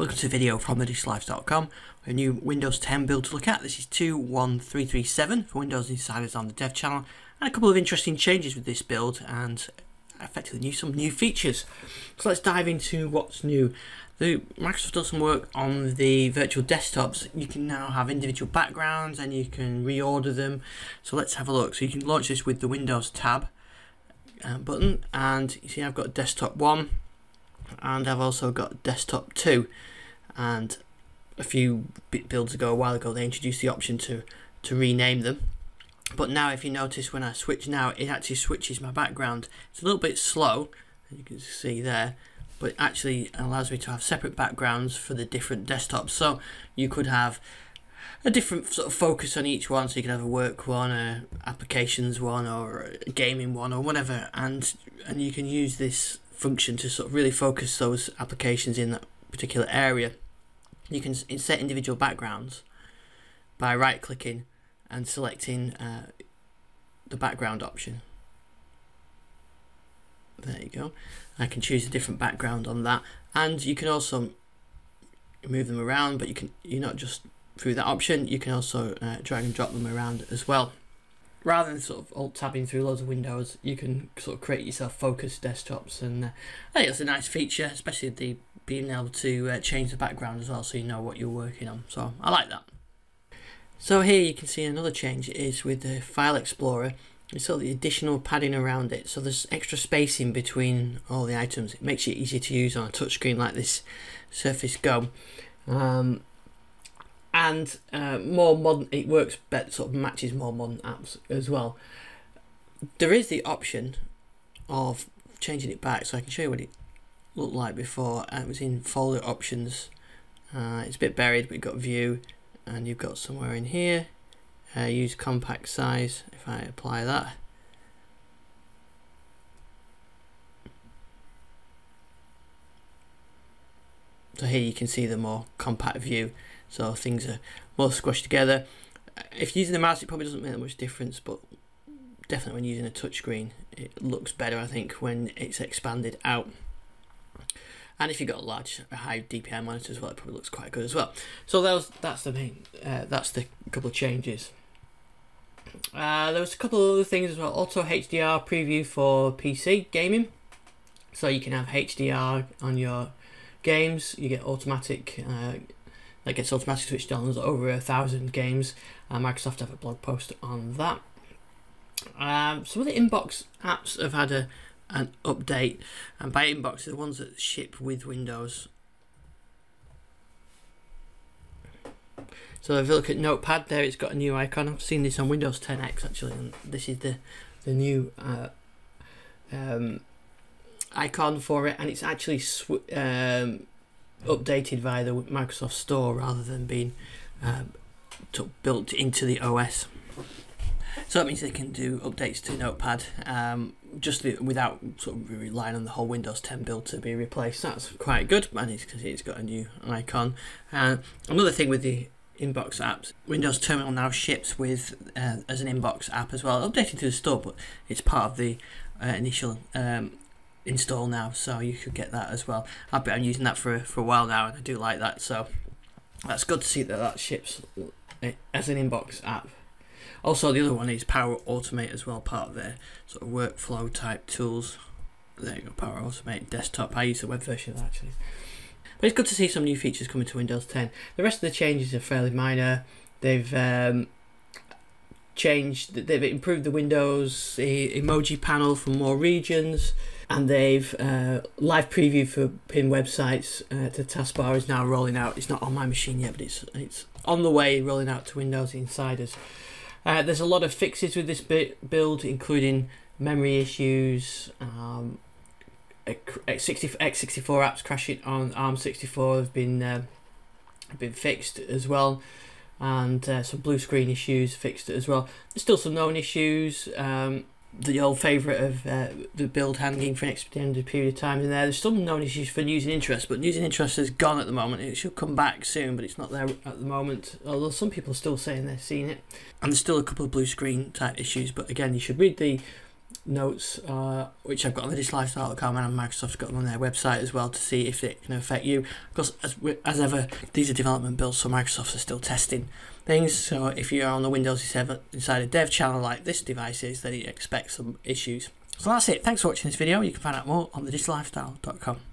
Welcome to a video from thedishlife.com. A new Windows 10 build to look at. This is 21337 for Windows Insiders on the dev channel. And a couple of interesting changes with this build and effectively new some new features. So let's dive into what's new. The Microsoft does some work on the virtual desktops. You can now have individual backgrounds and you can reorder them. So let's have a look. So you can launch this with the Windows tab uh, button and you see I've got desktop 1 and I've also got desktop 2 and a few builds ago a while ago they introduced the option to to rename them. But now if you notice when I switch now it actually switches my background. It's a little bit slow as you can see there but actually allows me to have separate backgrounds for the different desktops. So you could have a different sort of focus on each one. So you could have a work one a applications one or a gaming one or whatever. And and you can use this function to sort of really focus those applications in that particular area. You can set individual backgrounds by right clicking and selecting uh, the background option. There you go. I can choose a different background on that and you can also move them around but you can you're not just through that option you can also uh, drag and drop them around as well rather than sort of alt tabbing through loads of windows, you can sort of create yourself focused desktops, and uh, I think it's a nice feature, especially the being able to uh, change the background as well, so you know what you're working on. So I like that. So here you can see another change is with the File Explorer. It's sort of the additional padding around it, so there's extra spacing between all the items. It makes it easier to use on a touchscreen like this Surface Go. Um, and uh, more modern it works better sort of matches more modern apps as well. There is the option of changing it back so I can show you what it looked like before. Uh, it was in folder options. Uh, it's a bit buried but you've got view and you've got somewhere in here. Uh, use compact size if I apply that. So here you can see the more compact view so things are more squashed together. If using the mouse, it probably doesn't make that much difference, but definitely when using a touchscreen, it looks better, I think, when it's expanded out. And if you've got a large, a high DPI monitor as well, it probably looks quite good as well. So that was, that's the main, uh, that's the couple of changes. Uh, there was a couple of other things as well. Auto HDR preview for PC gaming. So you can have HDR on your games. You get automatic uh, that gets automatically switched on. There's over a thousand games. Uh, Microsoft have a blog post on that. Um, some of the inbox apps have had a an update, and by inbox, the ones that ship with Windows. So if you look at Notepad, there it's got a new icon. I've seen this on Windows 10X actually, and this is the the new uh, um, icon for it, and it's actually um, updated via the Microsoft Store rather than being um, built into the OS. So that means they can do updates to Notepad um, just the, without sort of relying on the whole Windows 10 build to be replaced. That's quite good, and it's because it's got a new icon. Uh, another thing with the inbox apps, Windows Terminal now ships with uh, as an inbox app as well, updated to the store, but it's part of the uh, initial um, install now, so you could get that as well. I've been using that for for a while now, and I do like that. So that's good to see that that ships as an inbox app. Also, the other one is Power Automate as well, part of their sort of workflow type tools. There you go, Power Automate desktop. I use the web version actually. But it's good to see some new features coming to Windows 10. The rest of the changes are fairly minor. They've um, changed, they've improved the Windows emoji panel for more regions and they've uh, live preview for pin websites uh, to taskbar is now rolling out. It's not on my machine yet, but it's it's on the way rolling out to Windows Insiders. Uh, there's a lot of fixes with this build, including memory issues. Um, X60, X64 apps crashing on ARM64 have been uh, been fixed as well, and uh, some blue screen issues fixed it as well. There's still some known issues. Um, the old favourite of uh, the build hanging for an extended period of time in there. There's still known issues for news and interest, but news and interest is gone at the moment. It should come back soon, but it's not there at the moment. Although some people are still saying they're seeing it, and there's still a couple of blue screen type issues. But again, you should read the notes, uh, which I've got on the digitallifestyle.com and Microsoft's got them on their website as well to see if it can affect you. Because as, as ever, these are development builds, so Microsoft are still testing things. So if you're on the Windows 7 Insider dev channel like this device is, then you expect some issues. So that's it. Thanks for watching this video. You can find out more on the digitallifestyle.com.